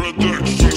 Protection.